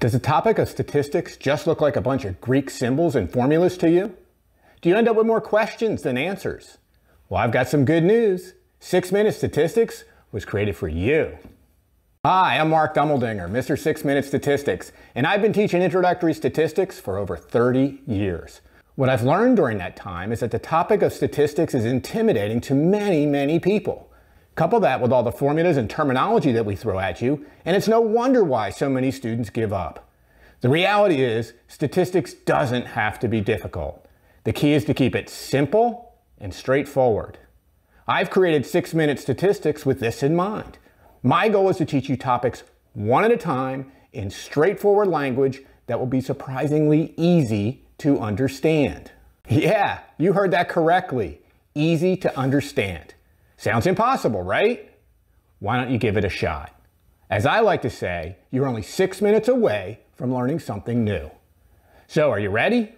Does the topic of statistics just look like a bunch of Greek symbols and formulas to you? Do you end up with more questions than answers? Well, I've got some good news. Six Minute Statistics was created for you. Hi, I'm Mark Dummeldinger, Mr. Six Minute Statistics, and I've been teaching introductory statistics for over 30 years. What I've learned during that time is that the topic of statistics is intimidating to many, many people. Couple that with all the formulas and terminology that we throw at you, and it's no wonder why so many students give up. The reality is, statistics doesn't have to be difficult. The key is to keep it simple and straightforward. I've created six minute statistics with this in mind. My goal is to teach you topics one at a time in straightforward language that will be surprisingly easy to understand. Yeah, you heard that correctly. Easy to understand. Sounds impossible, right? Why don't you give it a shot? As I like to say, you're only six minutes away from learning something new. So, are you ready?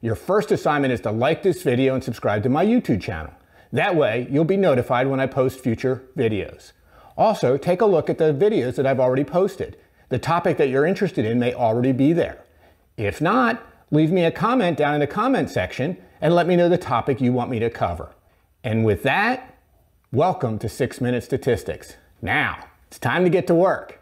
Your first assignment is to like this video and subscribe to my YouTube channel. That way, you'll be notified when I post future videos. Also, take a look at the videos that I've already posted. The topic that you're interested in may already be there. If not, leave me a comment down in the comment section and let me know the topic you want me to cover. And with that, welcome to 6 Minute Statistics. Now, it's time to get to work.